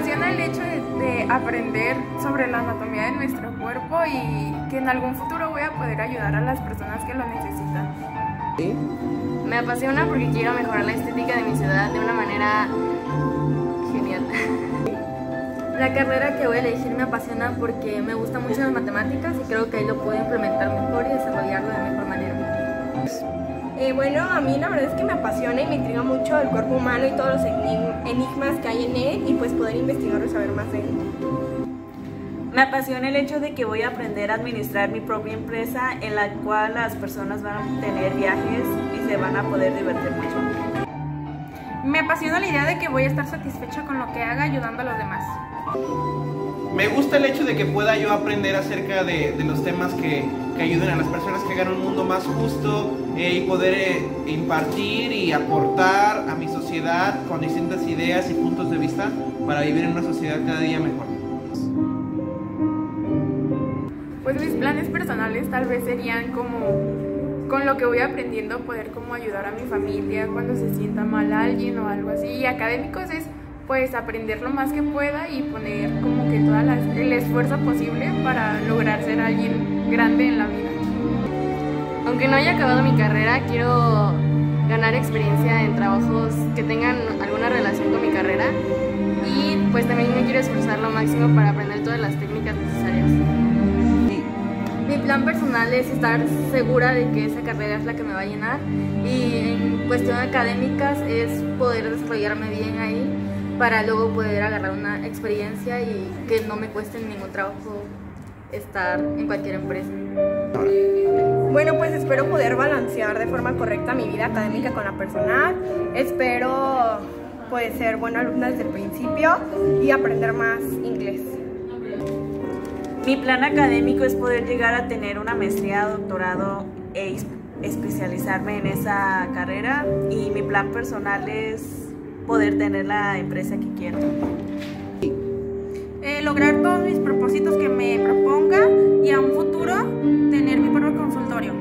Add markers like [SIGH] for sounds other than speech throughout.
apasiona el hecho de, de, aprender sobre la anatomía de nuestro cuerpo y que en algún futuro voy a poder ayudar a las personas que lo necesitan. ¿Sí? Me apasiona porque quiero mejorar la estética de mi ciudad de una manera genial. [LAUGHS] La carrera que voy a elegir me apasiona porque me gustan mucho las matemáticas y creo que ahí lo puedo implementar mejor y desarrollarlo de mejor manera. Eh, bueno, a mí la verdad es que me apasiona y me intriga mucho el cuerpo humano y todos los enigmas que hay en él y pues poder investigarlo y saber más de él. Me apasiona el hecho de que voy a aprender a administrar mi propia empresa en la cual las personas van a tener viajes y se van a poder divertir mucho. Me apasiona la idea de que voy a estar satisfecha con lo que haga ayudando a los demás. Me gusta el hecho de que pueda yo aprender acerca de, de los temas que, que, ayuden a las personas que hagan un mundo más justo eh, y poder eh, impartir y aportar a mi sociedad con distintas ideas y puntos de vista para vivir en una sociedad cada día mejor. Pues mis planes personales tal vez serían como con lo que voy aprendiendo poder como ayudar a mi familia cuando se sienta mal alguien o algo así. Y académicos es pues aprender lo más que pueda y poner como que todo el esfuerzo posible para lograr ser alguien grande en la vida. Aunque no haya acabado mi carrera, quiero ganar experiencia en trabajos que tengan alguna relación con mi carrera y pues también me quiero esforzar lo máximo para aprender todas las técnicas necesarias. Mi plan personal es estar segura de que esa carrera es la que me va a llenar y en cuestión académicas es poder desarrollarme bien ahí para luego poder agarrar una experiencia y que no me cueste ningún trabajo estar en cualquier empresa. Bueno, pues espero poder balancear de forma correcta mi vida académica con la personal. Espero pues ser buena alumna desde el principio y aprender más inglés. Mi plan académico es poder llegar a tener una maestría, doctorado e especializarme en esa carrera y mi plan personal es poder tener la empresa que quiero. Eh, lograr todos mis propósitos que me proponga y a un futuro tener mi propio consultorio.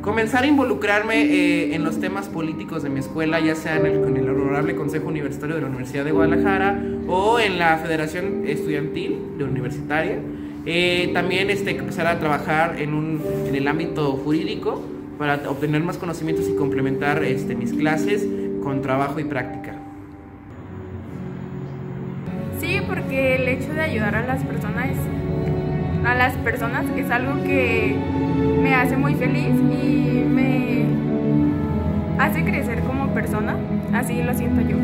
Comenzar a involucrarme eh, en los temas políticos de mi escuela, ya sea en el, el Honorable Consejo Universitario de la Universidad de Guadalajara o en la Federación Estudiantil de Universitaria. Eh, también este, empezar a trabajar en, un, en el ámbito jurídico para obtener más conocimientos y complementar este, mis clases con trabajo y práctica. Sí, porque el hecho de ayudar a las personas, a las personas es algo que me hace muy feliz y me hace crecer como persona, así lo siento yo.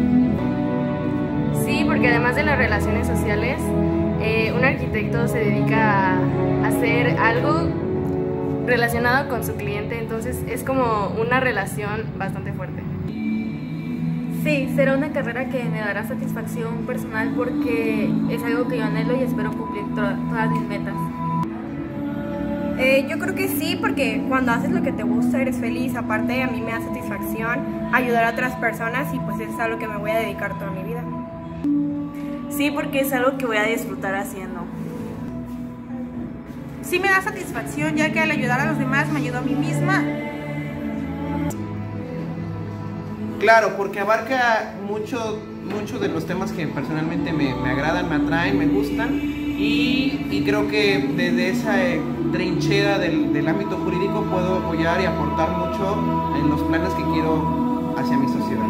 Sí, porque además de las relaciones sociales, eh, un arquitecto se dedica a hacer algo relacionado con su cliente, entonces es como una relación bastante fuerte. Sí, será una carrera que me dará satisfacción personal porque es algo que yo anhelo y espero cumplir to todas mis metas. Eh, yo creo que sí, porque cuando haces lo que te gusta eres feliz. Aparte, a mí me da satisfacción ayudar a otras personas y pues es algo que me voy a dedicar toda mi vida. Sí, porque es algo que voy a disfrutar haciendo. Sí me da satisfacción ya que al ayudar a los demás me ayudo a mí misma Claro, porque abarca mucho, mucho de los temas que personalmente me, me agradan, me atraen, me gustan y, creo que desde esa eh, trinchera del, del, ámbito jurídico puedo apoyar y aportar mucho en los planes que quiero hacia mi sociedad.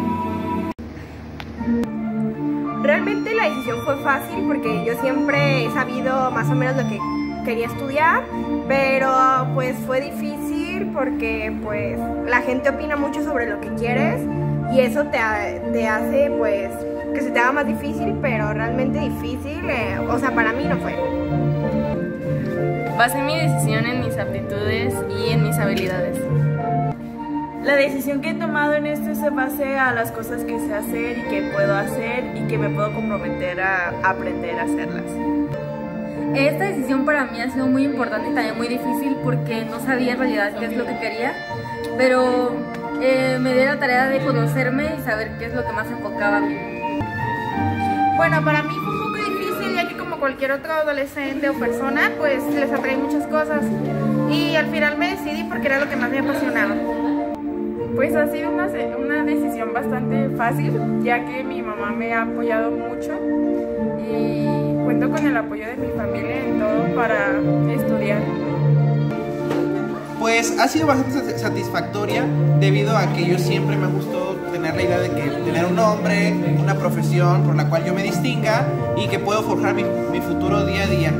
Realmente la decisión fue fácil porque yo siempre he sabido más o menos lo que quería estudiar, pero pues fue difícil porque pues la gente opina mucho sobre lo que quieres y eso te, te, hace pues que se te haga más difícil, pero realmente difícil, eh, o sea, para mí no fue. Basé mi decisión en mis aptitudes y en mis habilidades. La decisión que he tomado en esto se base a las cosas que sé hacer y que puedo hacer y que me puedo comprometer a aprender a hacerlas. Esta decisión para mí ha sido muy importante y también muy difícil porque no sabía en realidad qué es lo que quería, pero eh, me di la tarea de conocerme y saber qué es lo que más enfocaba a mí. Bueno, para mí fue un poco difícil ya que como cualquier otro adolescente o persona, pues les atrae muchas cosas y al final me decidí porque era lo que más me apasionaba. Pues ha sido una, una decisión bastante fácil, ya que mi mamá me ha apoyado mucho y cuento con el apoyo de mi familia en todo para estudiar. Pues ha sido bastante satisfactoria debido a que yo siempre me gustó tener la idea de que tener un nombre, una profesión por la cual yo me distinga y que puedo forjar mi, mi futuro día a día.